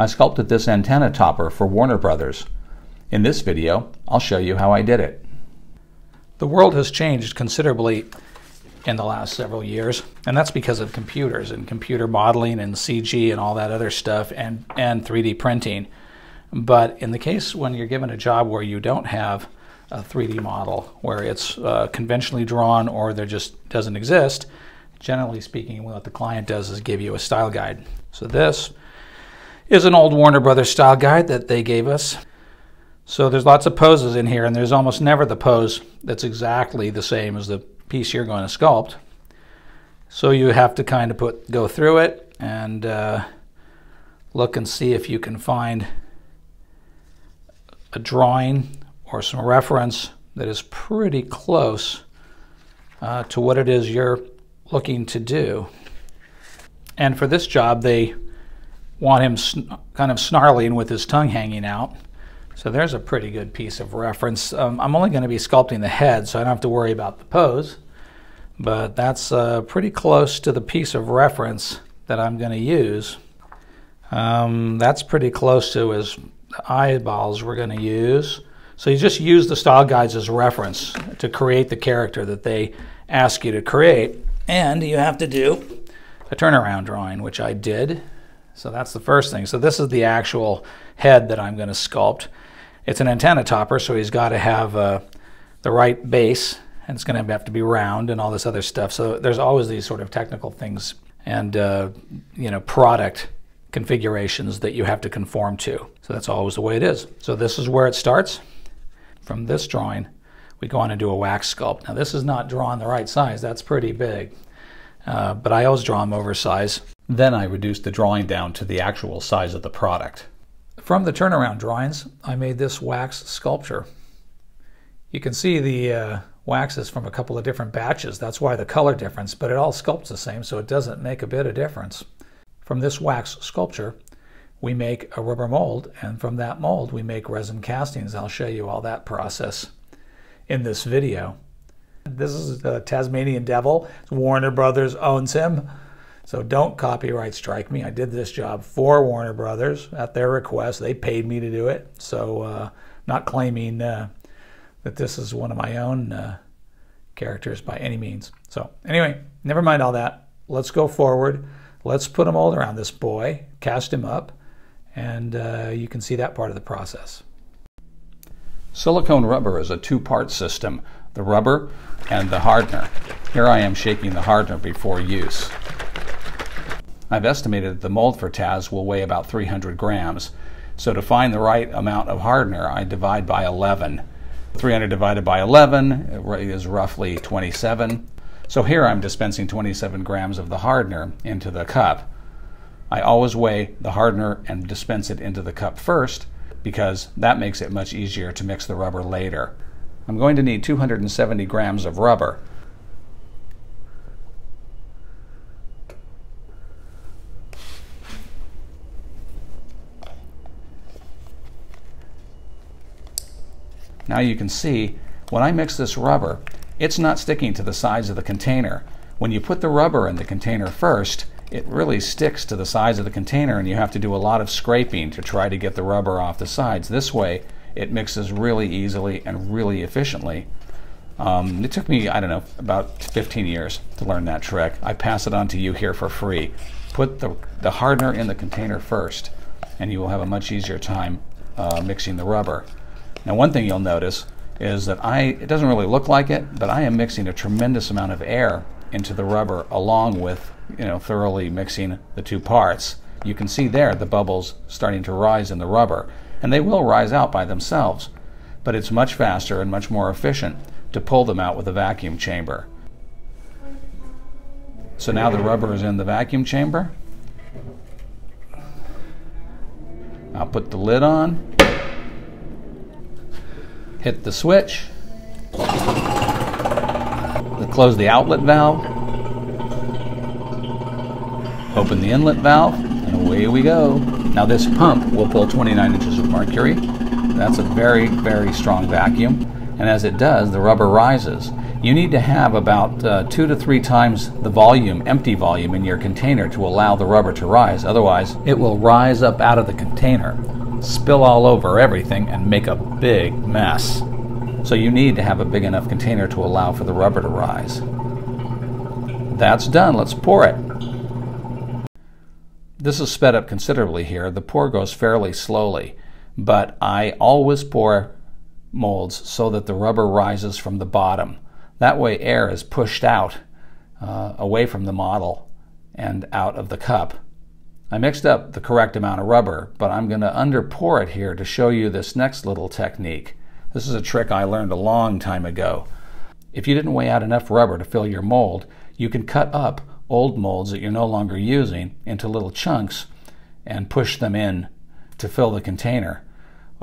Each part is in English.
I sculpted this antenna topper for Warner Brothers. In this video, I'll show you how I did it. The world has changed considerably in the last several years, and that's because of computers and computer modeling and CG and all that other stuff and, and 3D printing. But in the case when you're given a job where you don't have a 3D model, where it's uh, conventionally drawn or there just doesn't exist, generally speaking, what the client does is give you a style guide. So this is an old Warner Brothers style guide that they gave us. So there's lots of poses in here, and there's almost never the pose that's exactly the same as the piece you're going to sculpt. So you have to kind of put go through it and uh, look and see if you can find a drawing or some reference that is pretty close uh, to what it is you're looking to do. And for this job, they want him kind of snarling with his tongue hanging out. So there's a pretty good piece of reference. Um, I'm only going to be sculpting the head, so I don't have to worry about the pose. But that's uh, pretty close to the piece of reference that I'm going to use. Um, that's pretty close to his eyeballs we're going to use. So you just use the style guides as reference to create the character that they ask you to create. And you have to do a turnaround drawing, which I did. So that's the first thing. So this is the actual head that I'm going to sculpt. It's an antenna topper, so he's got to have uh, the right base, and it's going to have to be round and all this other stuff. So there's always these sort of technical things and uh, you know product configurations that you have to conform to. So that's always the way it is. So this is where it starts. From this drawing, we go on and do a wax sculpt. Now this is not drawn the right size. That's pretty big. Uh, but I always draw them oversized. Then I reduced the drawing down to the actual size of the product. From the turnaround drawings, I made this wax sculpture. You can see the uh, waxes from a couple of different batches. That's why the color difference, but it all sculpts the same, so it doesn't make a bit of difference. From this wax sculpture, we make a rubber mold, and from that mold, we make resin castings. I'll show you all that process in this video. This is the Tasmanian Devil. Warner Brothers owns him. So don't copyright strike me. I did this job for Warner Brothers at their request. They paid me to do it. So uh, not claiming uh, that this is one of my own uh, characters by any means. So anyway, never mind all that. Let's go forward. Let's put a mold around this boy, cast him up, and uh, you can see that part of the process. Silicone rubber is a two-part system, the rubber and the hardener. Here I am shaking the hardener before use. I've estimated that the mold for Taz will weigh about 300 grams. So to find the right amount of hardener, I divide by 11. 300 divided by 11 is roughly 27. So here I'm dispensing 27 grams of the hardener into the cup. I always weigh the hardener and dispense it into the cup first because that makes it much easier to mix the rubber later. I'm going to need 270 grams of rubber. Now you can see when I mix this rubber, it's not sticking to the sides of the container. When you put the rubber in the container first, it really sticks to the sides of the container and you have to do a lot of scraping to try to get the rubber off the sides. This way it mixes really easily and really efficiently. Um, it took me, I don't know, about 15 years to learn that trick. I pass it on to you here for free. Put the, the hardener in the container first and you will have a much easier time uh, mixing the rubber. Now one thing you'll notice is that I, it doesn't really look like it, but I am mixing a tremendous amount of air into the rubber along with, you know, thoroughly mixing the two parts. You can see there the bubbles starting to rise in the rubber, and they will rise out by themselves, but it's much faster and much more efficient to pull them out with a vacuum chamber. So now the rubber is in the vacuum chamber. I'll put the lid on hit the switch, close the outlet valve, open the inlet valve, and away we go. Now this pump will pull 29 inches of mercury. That's a very, very strong vacuum. And as it does, the rubber rises. you need to have about uh, two to three times the volume, empty volume, in your container to allow the rubber to rise. Otherwise, it will rise up out of the container, spill all over everything, and make a big mess. So you need to have a big enough container to allow for the rubber to rise. That's done. Let's pour it. This is sped up considerably here. The pour goes fairly slowly, but I always pour molds so that the rubber rises from the bottom. That way air is pushed out uh, away from the model and out of the cup. I mixed up the correct amount of rubber, but I'm going to under pour it here to show you this next little technique. This is a trick I learned a long time ago. If you didn't weigh out enough rubber to fill your mold, you can cut up old molds that you're no longer using into little chunks and push them in to fill the container.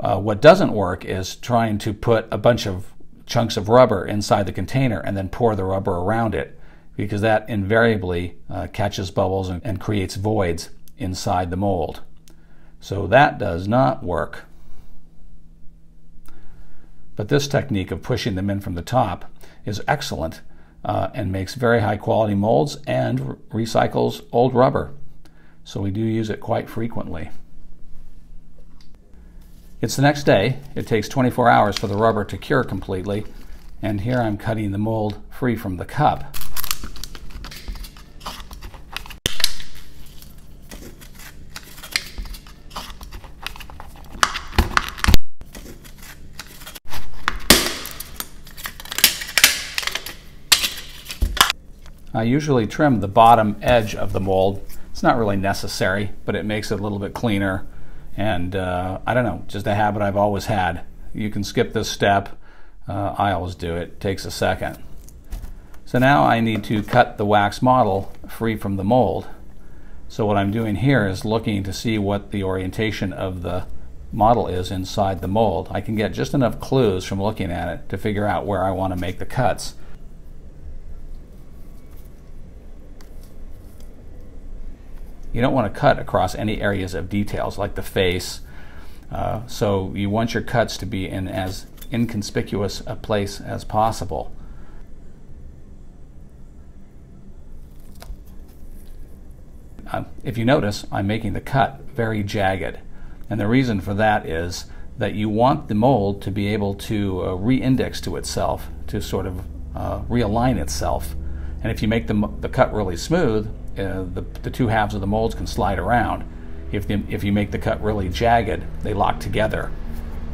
Uh, what doesn't work is trying to put a bunch of chunks of rubber inside the container and then pour the rubber around it because that invariably uh, catches bubbles and, and creates voids inside the mold. So that does not work. But this technique of pushing them in from the top is excellent uh, and makes very high quality molds and recycles old rubber. So we do use it quite frequently. It's the next day. It takes 24 hours for the rubber to cure completely. And here I'm cutting the mold free from the cup. I usually trim the bottom edge of the mold. It's not really necessary, but it makes it a little bit cleaner and uh, I don't know, just a habit I've always had. You can skip this step. Uh, I always do it. it. Takes a second. So now I need to cut the wax model free from the mold. So what I'm doing here is looking to see what the orientation of the model is inside the mold. I can get just enough clues from looking at it to figure out where I want to make the cuts. You don't want to cut across any areas of details like the face. Uh, so you want your cuts to be in as inconspicuous a place as possible. Uh, if you notice, I'm making the cut very jagged. And the reason for that is that you want the mold to be able to uh, re-index to itself, to sort of uh, realign itself. And if you make the, the cut really smooth, uh, the, the two halves of the molds can slide around. If, the, if you make the cut really jagged, they lock together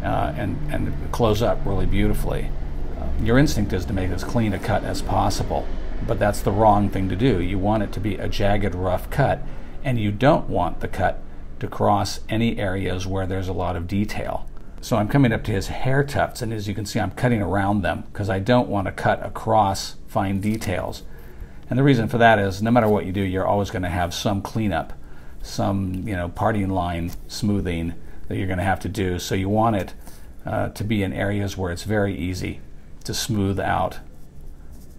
uh, and, and close up really beautifully. Uh, your instinct is to make as clean a cut as possible, but that's the wrong thing to do. You want it to be a jagged, rough cut, and you don't want the cut to cross any areas where there's a lot of detail. So I'm coming up to his hair tufts, and as you can see, I'm cutting around them because I don't want to cut across fine details. And the reason for that is no matter what you do, you're always going to have some cleanup, some you know parting line smoothing that you're going to have to do. So you want it uh, to be in areas where it's very easy to smooth out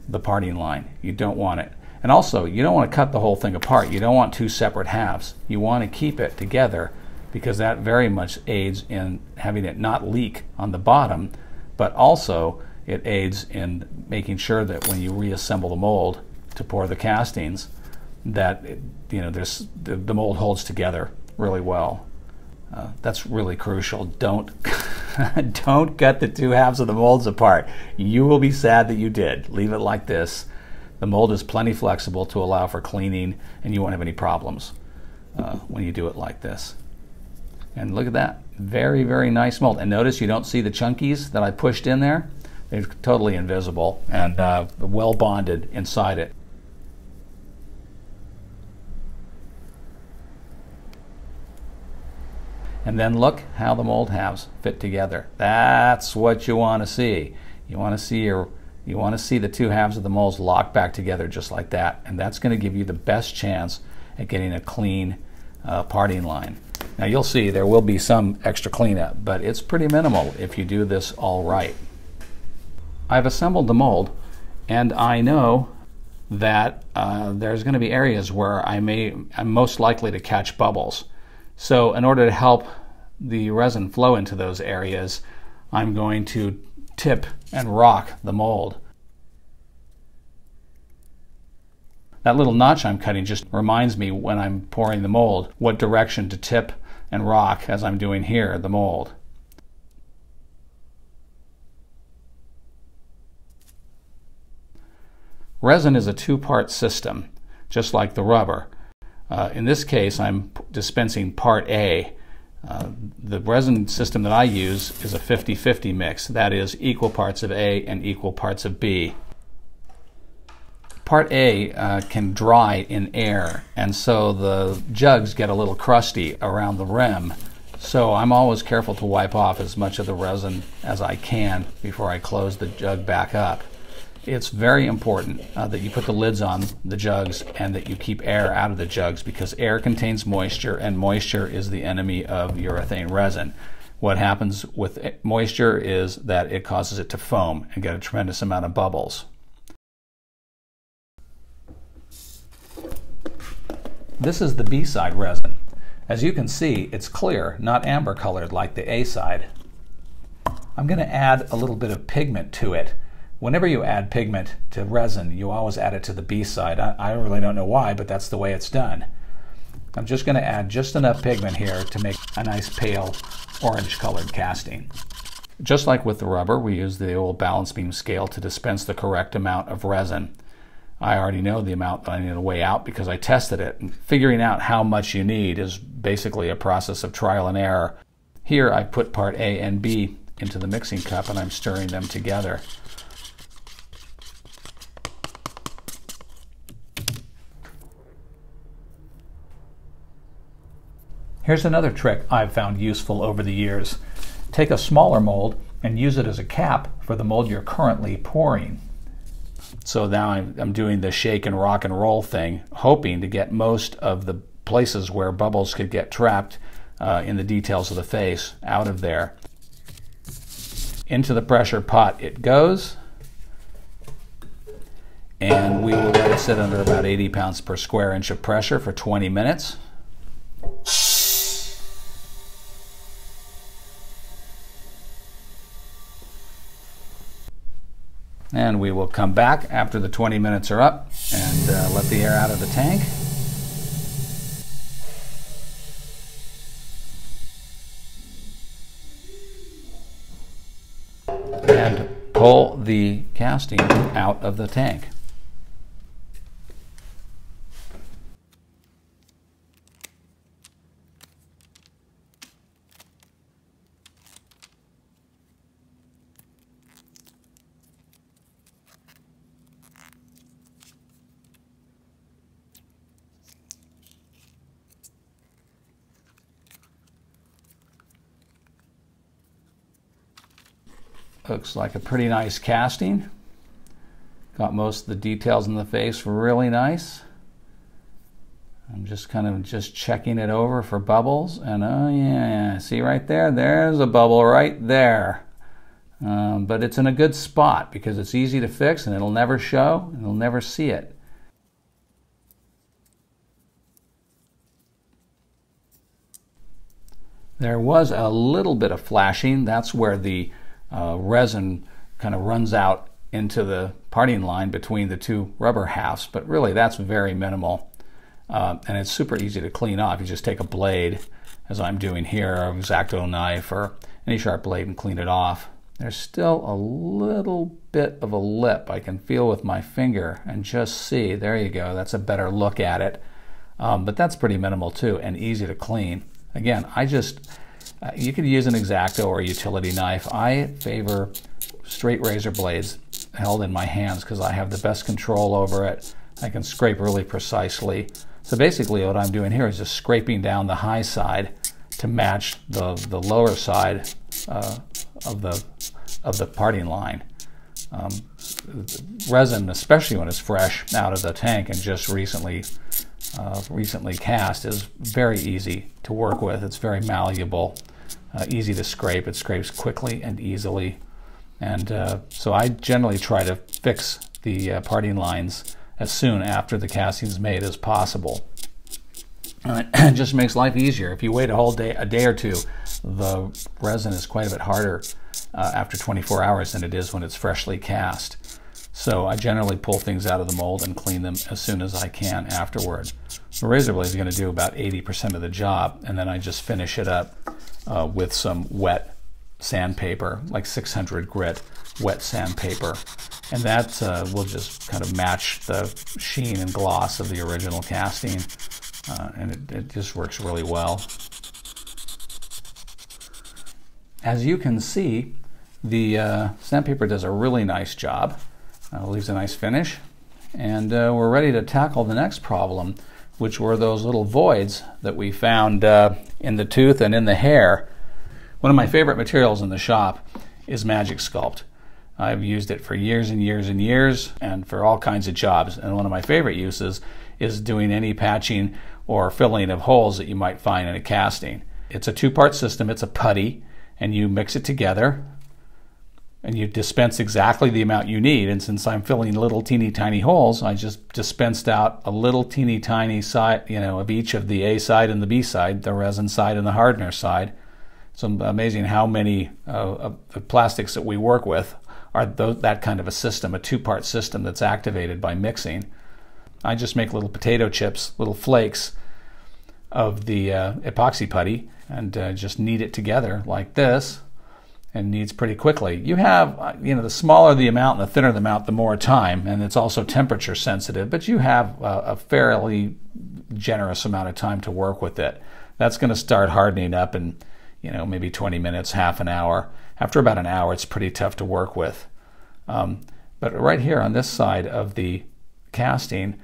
the parting line. You don't want it. And also, you don't want to cut the whole thing apart. You don't want two separate halves. You want to keep it together because that very much aids in having it not leak on the bottom, but also it aids in making sure that when you reassemble the mold, to pour the castings that you know there's the, the mold holds together really well. Uh, that's really crucial. Don't don't cut the two halves of the molds apart. You will be sad that you did. Leave it like this. The mold is plenty flexible to allow for cleaning, and you won't have any problems uh, when you do it like this. And look at that. Very, very nice mold. And notice you don't see the chunkies that I pushed in there. They're totally invisible and uh, well bonded inside it. And then look how the mold halves fit together. That's what you want to see. You want to see your you want to see the two halves of the molds lock back together just like that. And that's going to give you the best chance at getting a clean uh, parting line. Now you'll see there will be some extra cleanup, but it's pretty minimal if you do this all right. I've assembled the mold and I know that uh, there's going to be areas where I may, I'm most likely to catch bubbles. So in order to help the resin flow into those areas, I'm going to tip and rock the mold. That little notch I'm cutting just reminds me when I'm pouring the mold what direction to tip and rock as I'm doing here, the mold. Resin is a two-part system, just like the rubber. Uh, in this case, I'm dispensing part A. Uh, the resin system that I use is a 50-50 mix. That is equal parts of A and equal parts of B. Part A uh, can dry in air, and so the jugs get a little crusty around the rim. So I'm always careful to wipe off as much of the resin as I can before I close the jug back up it's very important uh, that you put the lids on the jugs and that you keep air out of the jugs because air contains moisture and moisture is the enemy of urethane resin. What happens with moisture is that it causes it to foam and get a tremendous amount of bubbles. This is the B side resin. As you can see, it's clear, not amber colored like the A side. I'm going to add a little bit of pigment to it whenever you add pigment to resin, you always add it to the B side. I, I really don't know why, but that's the way it's done. I'm just going to add just enough pigment here to make a nice pale orange colored casting. Just like with the rubber, we use the old balance beam scale to dispense the correct amount of resin. I already know the amount that I need to weigh out because I tested it. Figuring out how much you need is basically a process of trial and error. Here I put part A and B into the mixing cup and I'm stirring them together. Here's another trick I've found useful over the years. Take a smaller mold and use it as a cap for the mold you're currently pouring. So now I'm, I'm doing the shake and rock and roll thing, hoping to get most of the places where bubbles could get trapped uh, in the details of the face out of there. Into the pressure pot it goes, and we will let it sit under about 80 pounds per square inch of pressure for 20 minutes. And we will come back after the 20 minutes are up and uh, let the air out of the tank. And pull the casting out of the tank. Looks like a pretty nice casting. Got most of the details in the face really nice. I'm just kind of just checking it over for bubbles. And oh yeah, see right there? There's a bubble right there. Um, but it's in a good spot because it's easy to fix and it'll never show and you'll never see it. There was a little bit of flashing. That's where the uh, resin kind of runs out into the parting line between the two rubber halves, but really that's very minimal. Uh, and it's super easy to clean off. You just take a blade, as I'm doing here, a X-Acto knife or any sharp blade and clean it off. There's still a little bit of a lip I can feel with my finger and just see. There you go. That's a better look at it. Um, but that's pretty minimal too and easy to clean. Again, I just uh, you could use an X-Acto or a utility knife. I favor straight razor blades held in my hands because I have the best control over it. I can scrape really precisely. So basically what I'm doing here is just scraping down the high side to match the, the lower side uh, of, the, of the parting line. Um, resin, especially when it's fresh out of the tank and just recently uh, recently cast, is very easy to work with. It's very malleable uh, easy to scrape. It scrapes quickly and easily. And uh, so I generally try to fix the uh, parting lines as soon after the casting is made as possible. And it just makes life easier. If you wait a whole day, a day or two, the resin is quite a bit harder uh, after 24 hours than it is when it's freshly cast. So I generally pull things out of the mold and clean them as soon as I can afterward. The razor blade is going to do about 80% of the job, and then I just finish it up uh, with some wet sandpaper, like 600 grit wet sandpaper. And that uh, will just kind of match the sheen and gloss of the original casting, uh, and it, it just works really well. As you can see, the uh, sandpaper does a really nice job. Uh, leaves a nice finish. And uh, we're ready to tackle the next problem, which were those little voids that we found uh, in the tooth and in the hair. One of my favorite materials in the shop is Magic Sculpt. I've used it for years and years and years and for all kinds of jobs. And one of my favorite uses is doing any patching or filling of holes that you might find in a casting. It's a two part system, it's a putty, and you mix it together and you dispense exactly the amount you need. And since I'm filling little teeny tiny holes, I just dispensed out a little teeny tiny side, you know, of each of the A side and the B side, the resin side and the hardener side. It's amazing how many uh, plastics that we work with are th- that kind of a system, a two-part system that's activated by mixing. I just make little potato chips, little flakes of the uh, epoxy putty, and uh, just knead it together like this and needs pretty quickly. You have, uh, you know, the smaller the amount and the thinner the amount, the more time, and it's also temperature sensitive, but you have a, a fairly generous amount of time to work with it. That's going to start hardening up in, you know, maybe 20 minutes, half an hour. After about an hour, it's pretty tough to work with. Um, but right here on this side of the casting,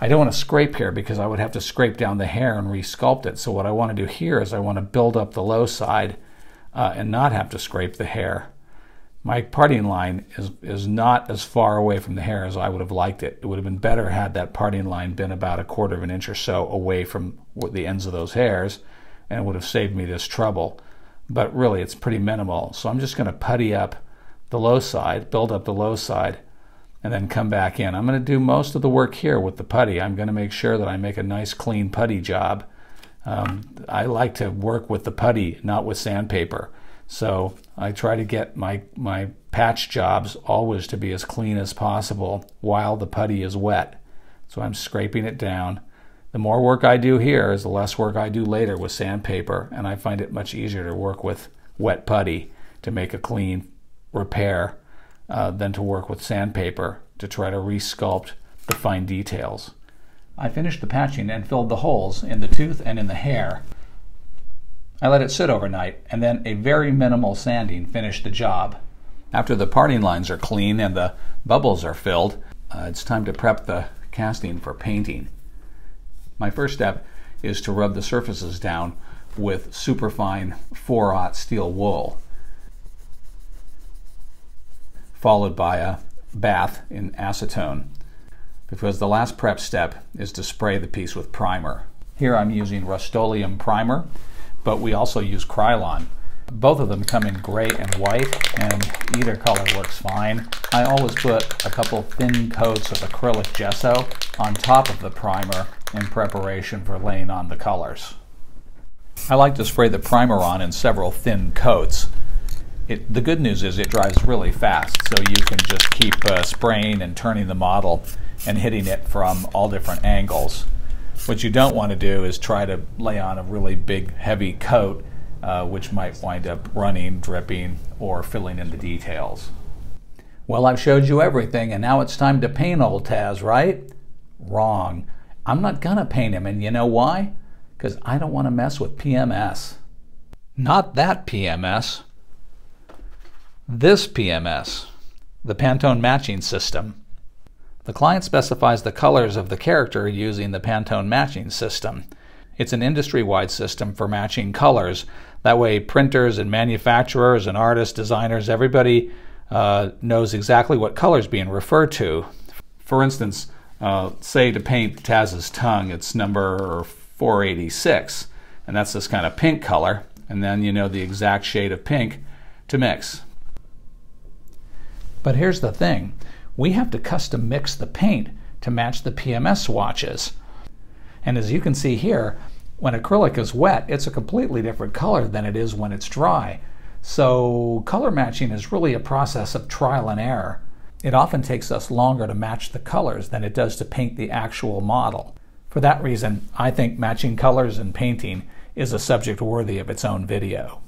I don't want to scrape here because I would have to scrape down the hair and resculpt it. So what I want to do here is I want to build up the low side uh, and not have to scrape the hair. My parting line is, is not as far away from the hair as I would have liked it. It would have been better had that parting line been about a quarter of an inch or so away from the ends of those hairs, and it would have saved me this trouble. But really, it's pretty minimal. So I'm just going to putty up the low side, build up the low side, and then come back in. I'm going to do most of the work here with the putty. I'm going to make sure that I make a nice clean putty job um, I like to work with the putty, not with sandpaper. So I try to get my, my patch jobs always to be as clean as possible while the putty is wet. So I'm scraping it down. The more work I do here is the less work I do later with sandpaper, and I find it much easier to work with wet putty to make a clean repair uh, than to work with sandpaper to try to resculpt the fine details. I finished the patching and filled the holes in the tooth and in the hair. I let it sit overnight, and then a very minimal sanding finished the job. After the parting lines are clean and the bubbles are filled, uh, it's time to prep the casting for painting. My first step is to rub the surfaces down with superfine 4-aught steel wool, followed by a bath in acetone because the last prep step is to spray the piece with primer. Here I'm using Rust-Oleum primer, but we also use Krylon. Both of them come in gray and white, and either color works fine. I always put a couple thin coats of acrylic gesso on top of the primer in preparation for laying on the colors. I like to spray the primer on in several thin coats. It, the good news is it dries really fast, so you can just keep uh, spraying and turning the model and hitting it from all different angles. What you don't want to do is try to lay on a really big, heavy coat, uh, which might wind up running, dripping, or filling in the details. Well, I've showed you everything, and now it's time to paint old Taz, right? Wrong. I'm not gonna paint him, and you know why? Because I don't want to mess with PMS. Not that PMS. This PMS, the Pantone matching system. The client specifies the colors of the character using the Pantone matching system. It's an industry wide system for matching colors. That way, printers and manufacturers and artists, designers, everybody uh, knows exactly what color is being referred to. For instance, uh, say to paint Taz's tongue, it's number 486, and that's this kind of pink color, and then you know the exact shade of pink to mix. But here's the thing we have to custom mix the paint to match the PMS swatches. And as you can see here, when acrylic is wet, it's a completely different color than it is when it's dry. So color matching is really a process of trial and error. it often takes us longer to match the colors than it does to paint the actual model. For that reason, I think matching colors in painting is a subject worthy of its own video.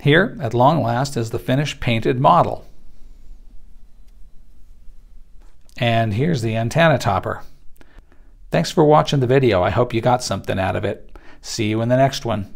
Here, at long last, is the finished painted model. And here's the antenna topper. Thanks for watching the video. I hope you got something out of it. See you in the next one.